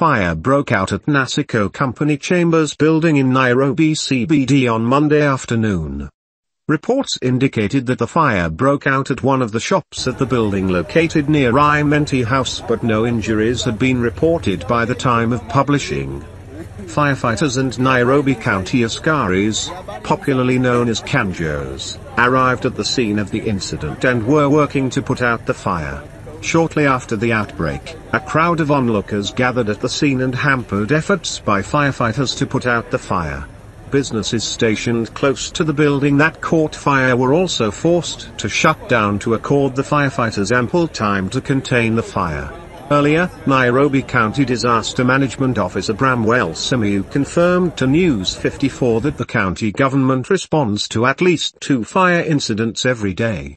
fire broke out at Nacico Company Chambers building in Nairobi CBD on Monday afternoon. Reports indicated that the fire broke out at one of the shops at the building located near Imenti House but no injuries had been reported by the time of publishing. Firefighters and Nairobi County Askaris, popularly known as Kanjos, arrived at the scene of the incident and were working to put out the fire. Shortly after the outbreak, a crowd of onlookers gathered at the scene and hampered efforts by firefighters to put out the fire. Businesses stationed close to the building that caught fire were also forced to shut down to accord the firefighters ample time to contain the fire. Earlier, Nairobi County Disaster Management Officer Bramwell Simiyu confirmed to News 54 that the county government responds to at least two fire incidents every day.